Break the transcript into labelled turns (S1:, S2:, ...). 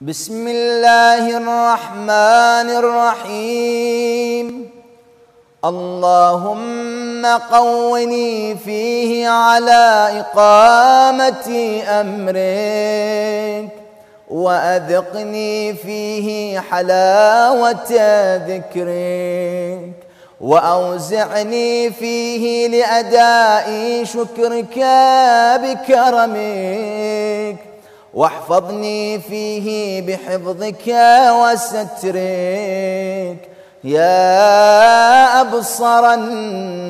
S1: بسم الله الرحمن الرحيم. اللهم قوني فيه على إقامة أمرك وأذقني فيه حلاوة ذكرك وأوزعني فيه لأداء شكرك بكرمك. واحفظني فيه بحفظك وسترك. يا أبصر الناظرين.